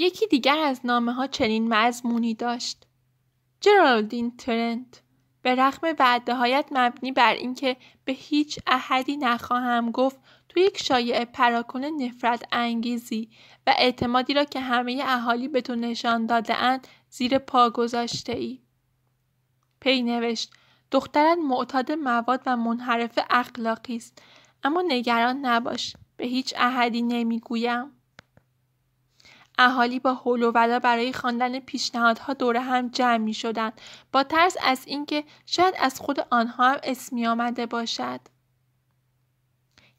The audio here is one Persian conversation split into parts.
یکی دیگر از نامه ها چنین مضمونی داشت. جرالدین ترنت به رغم وعده هایت مبنی بر اینکه به هیچ احدی نخواهم گفت تو یک شایع پراکن نفرت انگیزی و اعتمادی را که همه اهالی به تو نشان داده اند زیر پا گذاشته ای. پی نوشت دخترت معتاد مواد و منحرف اخلاقی است اما نگران نباش به هیچ احدی نمی‌گویم اهالی با حول و ولا برای خواندن پیشنهادها دور هم جمع می شدند با ترس از اینکه شاید از خود آنها هم اسمی آمده باشد.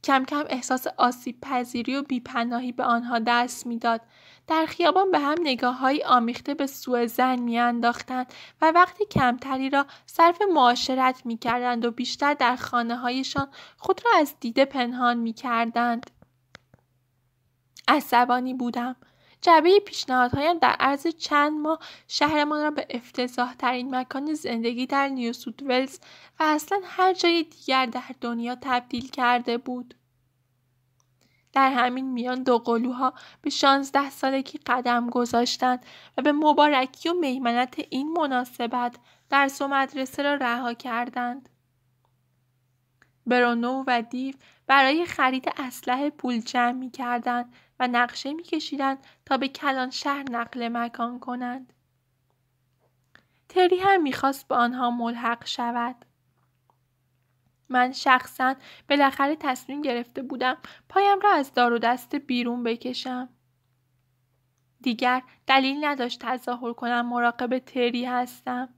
کم کم احساس آسیب پذیری و بیپناهی به آنها دست می‌داد. در خیابان به هم نگاه آمیخته به سوء زن میانداختند و وقتی کمتری را صرف معاشرت می کردند و بیشتر در خانه هایشان خود را از دیده پنهان می کردند. عصبانی بودم. جعبه پیشنهادهایم در عرض چند ماه شهرمان را به افتضاح ترین مکان زندگی در نیو ولز و اصلا هر جای دیگر در دنیا تبدیل کرده بود. در همین میان دو قلوها به شانزده سالگی قدم گذاشتند و به مبارکی و میمنت این مناسبت درس و مدرسه را رها کردند. برونو و دیو برای خرید اسلحه پول جمع می کردند و نقشه می کشیدند تا به کلان شهر نقل مکان کنند. تری هم می‌خواست به آنها ملحق شود. من شخصا بالاخره تصمیم گرفته بودم پایم را از دار و دست بیرون بکشم. دیگر دلیل نداشت تظاهر کنم مراقب تری هستم.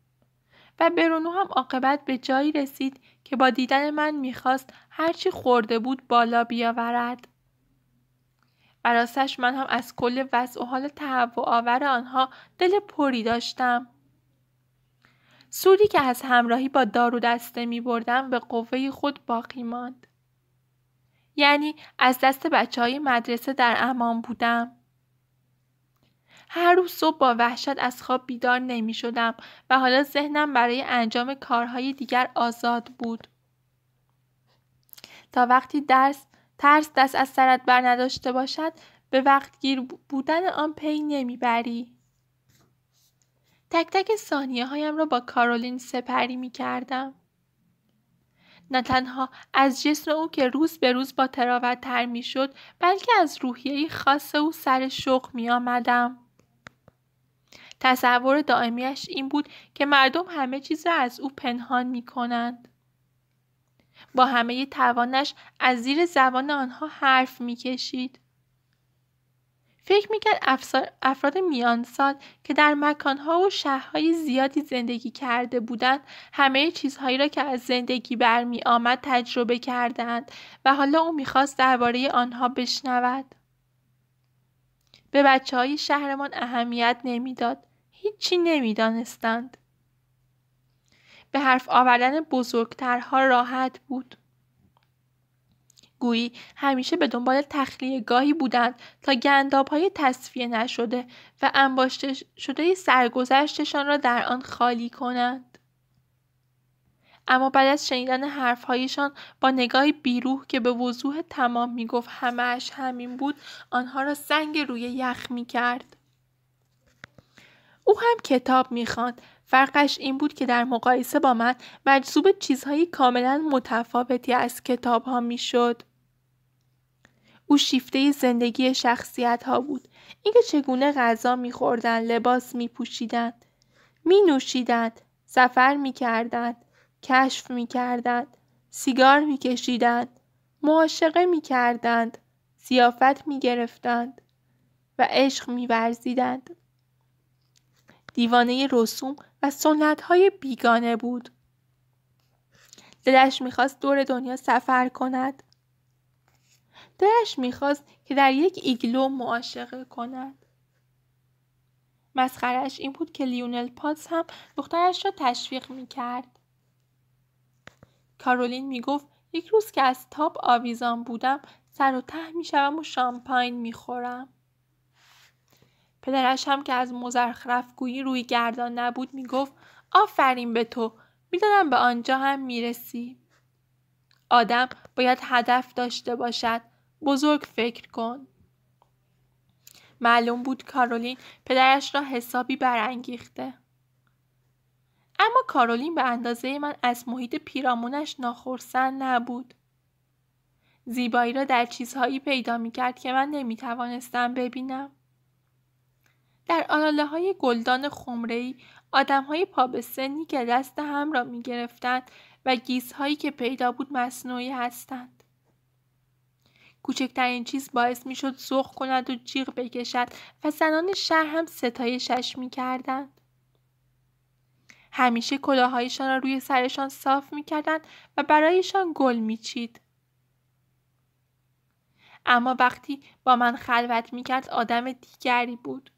و برونو هم عاقبت به جایی رسید که با دیدن من می‌خواست هرچی خورده بود بالا بیاورد. و من هم از کل وضع و حال تهوع آور آنها دل پری داشتم. سودی که از همراهی با دارو دسته می بردم به قوه خود باقی ماند. یعنی از دست بچه های مدرسه در امان بودم. هر روز صبح با وحشت از خواب بیدار نمی شدم و حالا ذهنم برای انجام کارهای دیگر آزاد بود. تا وقتی درس ترس دست از سرت بر نداشته باشد به وقت گیر بودن آن پی نمی‌بری. تک تک ثانیه هایم را با کارولین سپری می کردم. نه تنها از جسم او که روز به روز با تراوت تر می شد بلکه از روحیه خاص او سر شوق می آمدم. تصور دائمیش این بود که مردم همه چیز را از او پنهان می کنند. با همه توانش از زیر زبان آنها حرف می کشید. فکر می‌کرد افراد میان سال که در مکانها و شهرهای زیادی زندگی کرده بودند همه چیزهایی را که از زندگی برمی آمد تجربه کردند و حالا او می‌خواست درباره آنها بشنود. به بچه های شهرمان اهمیت نمی‌داد. هیچی نمی‌دانستند. به حرف آوردن بزرگترها راحت بود. گویی همیشه به دنبال تخلیه گاهی بودند تا گنداب های تصفیه نشده و انباشته شده سرگذشتشان را در آن خالی کنند. اما بعد از شنیدن حرفهایشان با نگاهی بیروح که به وضوح تمام می‌گفت همهش همین بود آنها را سنگ روی یخ می کرد. او هم کتاب می‌خواند فرقش این بود که در مقایسه با من مجذوب چیزهایی کاملا متفاوتی از کتاب ها می‌شد. او شیفته زندگی شخصیت ها بود. اینکه چگونه غذا میخوردند، لباس میپوشیدند، می نوشیدند، سفر می‌کردند، کشف می‌کردند، سیگار میکشیدند، معاشقه می‌کردند، سیافت می‌گرفتند و عشق میورزیدند. دیوانه رسوم و سنت های بیگانه بود. دلش می‌خواست دور دنیا سفر کند. دلش می‌خواست که در یک ایگلو معاشقه کند. مسخرش این بود که لیونل پاس هم دخترش را تشویق می‌کرد. کارولین می‌گفت یک روز که از تاپ آویزان بودم سر و ته می‌شوم و شامپاین می‌خورم. پدرش هم که از مزخرفگویی روی گردان نبود می‌گفت آفرین به تو می‌دانم به آنجا هم می‌رسی آدم باید هدف داشته باشد بزرگ فکر کن معلوم بود کارولین پدرش را حسابی برانگیخته. اما کارولین به اندازه من از محیط پیرامونش ناخرسند نبود. زیبایی را در چیزهایی پیدا می کرد که من نمی توانستم ببینم. در آلاله های گلدان خمرهی آدم های سنی که دست هم را می گرفتند و گیزهایی که پیدا بود مصنوعی هستند. کوچکترین چیز باعث می شد سرخ کند و جیغ بکشد و زنان شهر هم ستایشش می کردند. همیشه کلاهایشان را روی سرشان صاف می کردند و برایشان گل می چید. اما وقتی با من خلوت می کرد آدم دیگری بود.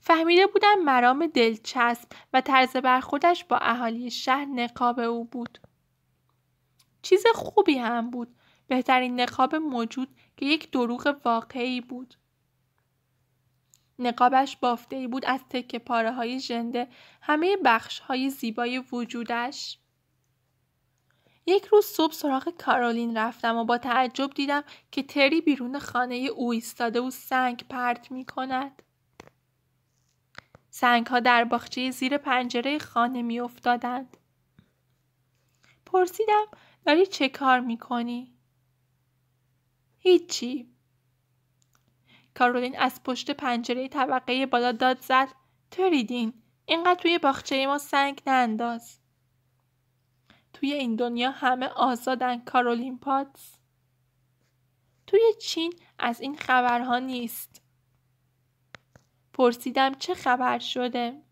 فهمیده بودم مرام دلچسب و طرز برخودش با اهالی شهر نقاب او بود. چیز خوبی هم بود. بهترین نقاب موجود که یک دروغ واقعی بود. نقابش بافته بود از تکه پاره های ژنده همه بخش های زیبای وجودش. یک روز صبح سراغ کارولین رفتم و با تعجب دیدم که تری بیرون خانه او ایستاده و سنگ پرت می کند. سنگ ها در باغچه زیر پنجره خانه می افتادند. پرسیدم داری چه کار می کنی؟ هیچی. کارولین از پشت پنجره طبقه بالا داد زد تریدین اینقدر توی باغچه ما سنگ ننداز. توی این دنیا همه آزادن کارولین پاتس. توی چین از این خبرها نیست. پرسیدم چه خبر شده؟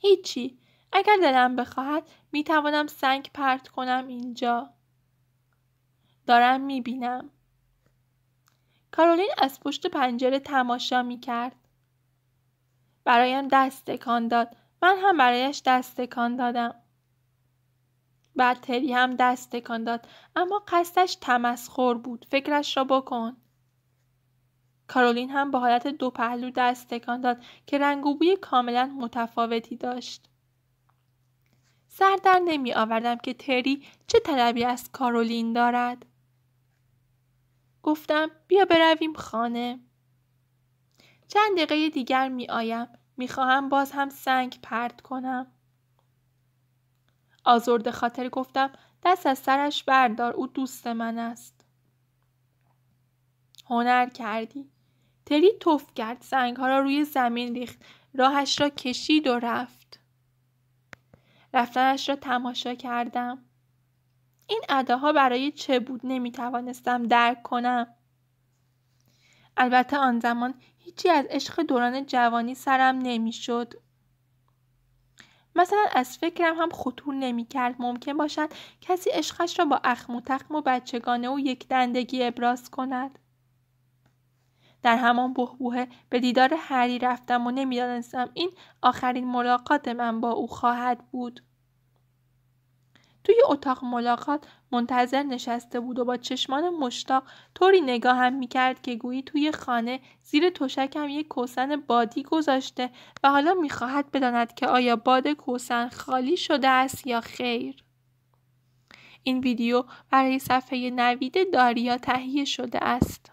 هیچی. اگر دلم بخواهد می توانم سنگ پرت کنم اینجا. دارم می بینم. کارولین از پشت پنجره تماشا می کرد. برایم دست تکان داد. من هم برایش دست تکان دادم. بعد تری هم دست تکان داد اما قصدش تمسخر بود. فکرش را بکن. کارولین هم با حالت دو پهلو دست تکان داد که رنگ و بوی کاملا متفاوتی داشت. سر در نمی آوردم که تری چه طلبی از کارولین دارد. گفتم بیا برویم خانه. چند دقیقه دیگر می آیم. می خواهم باز هم سنگ پرت کنم. آزرد خاطر گفتم دست از سرش بردار او دوست من است. هنر کردی. تری توف کرد سنگ ها را روی زمین ریخت راهش را کشید و رفت. رفتنش را تماشا کردم. این اداها برای چه بود؟ نمی توانستم درک کنم. البته آن زمان هیچی از عشق دوران جوانی سرم نمی‌شد. مثلا از فکرم هم خطور نمی کرد ممکن باشد کسی عشقش را با اخم و تخم و بچگانه و یک دندگی ابراز کند. در همان بهبوه به دیدار هری رفتم و نمی‌دانستم این آخرین ملاقات من با او خواهد بود. توی اتاق ملاقات منتظر نشسته بود و با چشمان مشتاق طوری نگاه هم می‌کرد که گویی توی خانه زیر توشکم یک کوسن بادی گذاشته و حالا می‌خواهد بداند که آیا باد کوسن خالی شده است یا خیر. این ویدیو برای صفحه نوید داریا تهیه شده است.